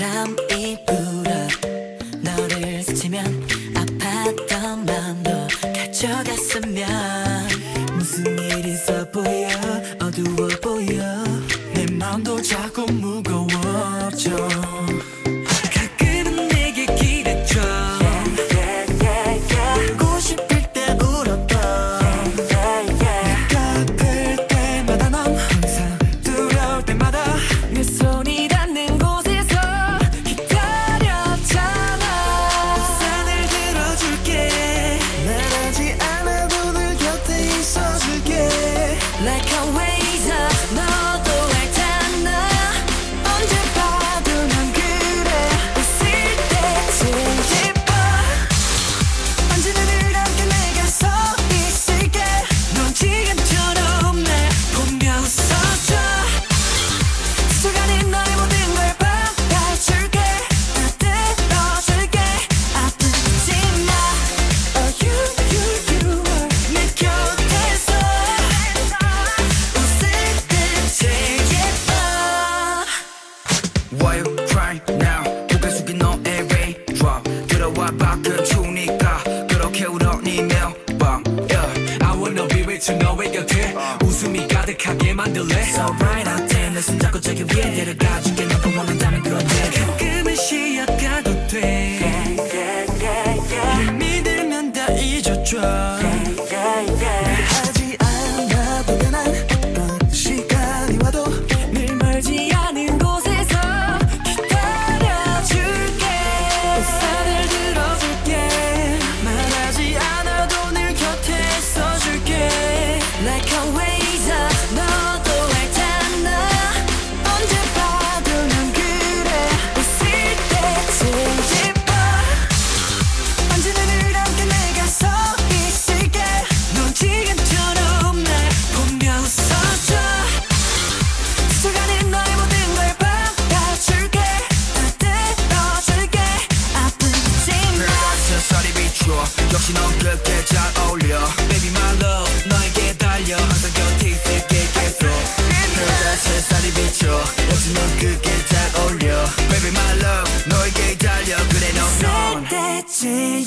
바람이 불어. 너를 스치면 아팠던 마음도 가져갔으면. 무슨 일이 있어 보여? 어두워 보여. 내 마음도 자꾸 무거워져 you 너의 곁에 웃음이 가득하게 만들래? So right out there 내 손잡고 저기 위에 데려가줄게. 너가 원한다면 그런 데 가끔은 쉬어가도 돼. 힘이 들면 다 잊어줘 역시 넌 그렇게 잘 어울려. Baby my love 너에게 달려. 항상 곁에 있을게 계속. 그러다 세살이 비춰. 역시 넌 그렇게 잘 어울려. Baby my love 너에게 달려. 그래 넌 쓸때 제일